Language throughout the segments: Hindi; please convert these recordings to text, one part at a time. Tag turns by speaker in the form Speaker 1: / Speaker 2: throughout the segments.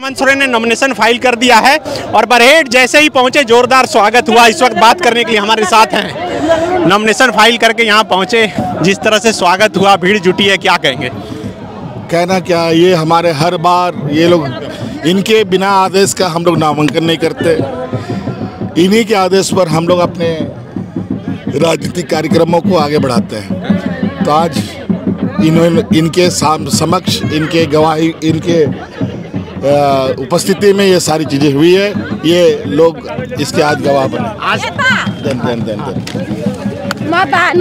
Speaker 1: हेमंत सोरेन ने नॉमिनेशन फ़ाइल कर दिया है और बरहेट जैसे ही पहुँचे, जोरदार स्वागत हुआ इस वक्त बात करने के लिए हमारे साथ हैं। नॉमिनेशन फ़ाइल करके यहाँ पहुँचे, जिस तरह से स्वागत हुआ, भीड़ जुटी है, क्या कहेंगे?
Speaker 2: कहना क्या ये हमारे हर बार, ये लोग, इनके बिना आदेश का हम लोग नामांकन नहीं करते। इन्हीं के आदेश पर हम लोग अपने राजनीतिक कार्यक्रमों को आगे बढ़ाते हैं। तो आज इन्होंने, इनके समक्ष, इनके गवाही, इनके उपस्थिति में ये सारी चीज़ें हुई है। ये लोग इसके आज गवाह बने।
Speaker 1: आज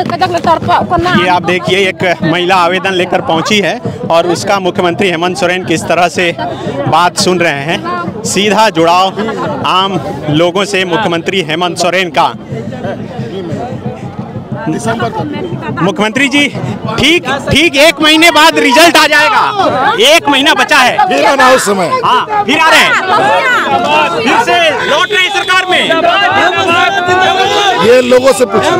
Speaker 3: kajak le torpa kena.
Speaker 1: ये आप देखिए एक महिला आवेदन लेकर पहुँची है और उसका मुख्यमंत्री हेमंत सोरेन किस तरह से बात सुन रहे हैं। सीधा जुड़ाव आम लोगों से मुख्यमंत्री हेमंत सोरेन का।
Speaker 2: दिसंबर तक।
Speaker 1: मुख्यमंत्री जी ठीक ठीक एक महीने बाद रिज़ल्ट आ जाएगा। एक महीना बचा है।
Speaker 2: फिर आना उस समय।
Speaker 1: हाँ फिर आ रहे हैं। फिर से लौट रहे सरकार में।
Speaker 2: ये लोगों से पूछो।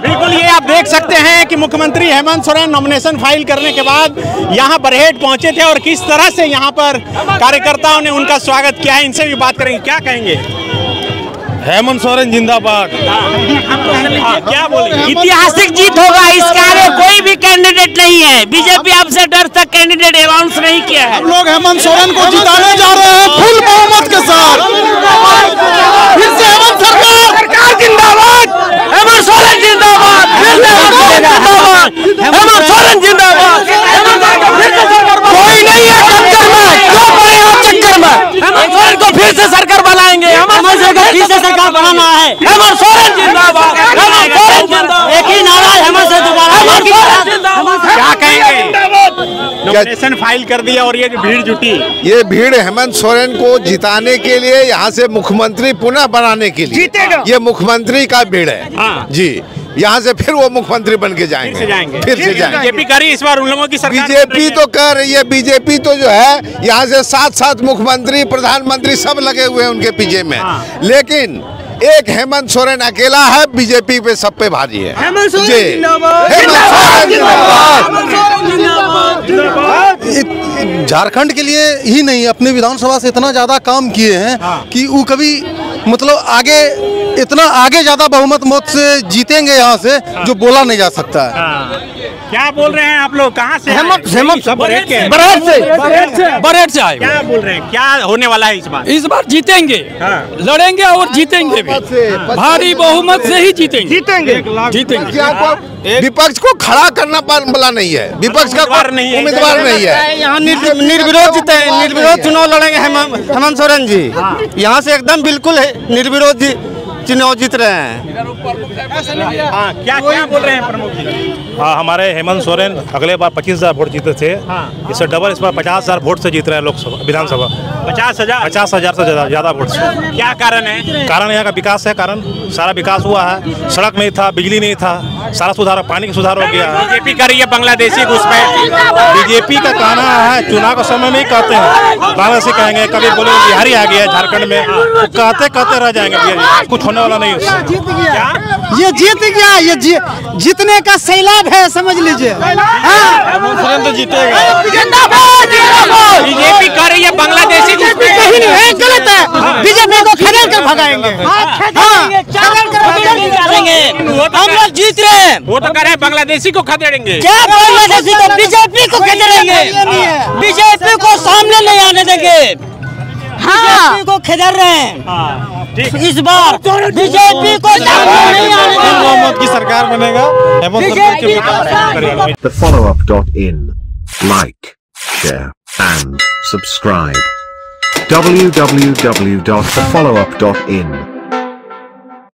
Speaker 1: बिल्कुल ये आप देख सकते हैं कि मुख्यमंत्री हेमंत सोरेन नॉमिनेशन फ़ाइल करने के बाद यहाँ बरहेट पहुँचे थे और किस तरह से यहाँ पर कार्यकर्ताओं ने उनका स्वागत किया है इनसे भी बात करेंगे। क्या कहेंगे?
Speaker 4: हेमंत सोरेन जिंदाबाद।
Speaker 1: हाँ, क्या बोले
Speaker 5: ऐतिहासिक जीत होगा इसका आगे कोई भी कैंडिडेट नहीं है। बीजेपी अब से डर तक कैंडिडेट अनाउंस नहीं किया है।
Speaker 4: हम लोग हेमंत सोरेन को जिताने जा रहे हैं फुल बहुमत के साथ फिर से हेमंत सरकार सरकार जिंदाबाद हेमंत सोरेन जिंदाबाद फिर से हेमंत सोरेन जिंदाबाद हेमंत सोरेन जिंदाबाद कोई नहीं है टक्कर में क्यों पड़े आप चक्कर में हेमंत सोरेन को फिर से सरकार बनाएँगे हेमंत सोरेन को फिर से सरकार बनाना है हेमंत सोरेन जिंदाबाद हेमंत सोरेन जिंदाबाद एक ही नारा है हेमंत से दोबारा हेमंत सोरेन जिंदाबाद
Speaker 1: क्या कहेंगे नॉमिनेशन फ़ाइल कर दिया और ये जो भीड़ जुटी।
Speaker 6: ये भीड़ हेमंत सोरेन को जिताने के लिए यहाँ से मुख्यमंत्री पुनः बनाने के लिए।
Speaker 1: जीतेगा।
Speaker 6: ये मुख्यमंत्री का भीड़ है।
Speaker 1: हाँ।
Speaker 6: जी। यहाँ से फिर वो मुख्यमंत्री बन के जाएँगे।
Speaker 1: फिर से जाएँगे।
Speaker 6: फिर से जाएँगे।
Speaker 1: बीजेपी कर रही इस बार उन लोगों की सरकार
Speaker 6: बीजेपी तो कर रही है। बीजेपी तो जो है यहाँ से सात सात मुख्यमंत्री प्रधानमंत्री सब लगे हुए हैं उनके पीछे में।
Speaker 1: हाँ।
Speaker 6: लेकिन एक हेमंत सोरेन अकेला है बीजेपी पे सब पे भारी है। हेमंत सोरेन हेमंत सोरेन
Speaker 4: झारखंड के लिए ही नहीं अपने विधानसभा से इतना ज़्यादा काम किए हैं कि वो कभी मतलब आगे इतना आगे ज़्यादा बहुमत मौत से जीतेंगे यहाँ से जो बोला नहीं जा सकता है।
Speaker 1: हाँ। क्या बोल रहे हैं आप लोग? कहाँ से
Speaker 5: हेमंत-? हेमंत-
Speaker 1: के हैं?
Speaker 5: बरहेट से?
Speaker 7: बरेट से। आए
Speaker 1: क्या बोल रहे हैं? क्या होने वाला है इस बार?
Speaker 7: इस बार जीतेंगे।
Speaker 1: हाँ।
Speaker 7: लड़ेंगे और जीतेंगे भी। भारी बहुमत से ही जीतेंगे। जीतेंगे। जीतेंगे।
Speaker 6: विपक्ष को खड़ा करना वाला नहीं है। विपक्ष का
Speaker 1: उम्मीदवार नहीं है।
Speaker 6: उम्मीदवार नहीं है।
Speaker 5: यहाँ निर्विरोध जीते निर्विरोध चुनाव लड़ेंगे हेमंत सोरेन जी। यहाँ से एकदम बिल्कुल निर्विरोध चुनाव जीत रहे हैं।
Speaker 1: हाँ क्या क्या बोल रहे हैं प्रमुख जी?
Speaker 8: हाँ हमारे हेमंत सोरेन अगले बार पच्चीस हज़ार वोट जीते थे। इससे डबल इस बार पचास हज़ार वोट से जीत रहे हैं लोकसभा विधानसभा।
Speaker 1: पचास हज़ार?
Speaker 8: पचास हज़ार से ज़्यादा ज़्यादा वोट से।
Speaker 1: क्या कारण है?
Speaker 8: कारण यहाँ का विकास है कारण सारा विकास हुआ है। सड़क नहीं था बिजली नहीं था सारा सुधार पानी का सुधार हो गया है।
Speaker 1: बीजेपी कर रही है बांग्लादेशी घुसपैठ
Speaker 8: बीजेपी का कहना है चुनाव के समय में ही कहते हैं। बांग्लादेशी कहेंगे कभी बोले बिहारी आ गया है झारखंड में। कहते कहते रह जाएँगे। कुछ होने वाला नहीं है। उससे
Speaker 5: ये जीत गया ये जी, जीतने का सैलाब है समझ लीजिए।
Speaker 8: सोरेन तो जीतेगा।
Speaker 1: बीजेपी कर रही है बांग्लादेशी घुसपैठ
Speaker 5: कहीं नहीं है गलत है। बीजेपी को खदेड़ कर भगाएँगे। हम लोग जीत रहे हैं।
Speaker 1: वो तो कह रहे हैं बांग्लादेशी को खदेड़ेंगे।
Speaker 5: क्या बांग्लादेशी को बीजेपी को खदेड़ेंगे? बीजेपी को सामने नहीं आने देंगे। हाँ। को खदेड़ रहे हैं। इस बार बीजेपी को
Speaker 8: मोहम्मद की सरकार बनेगा। Hemant follow up
Speaker 9: dot in like share and subscribe in